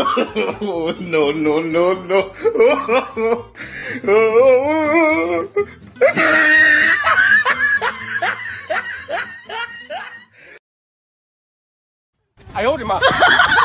no, no, no, no. 哎呦我的妈！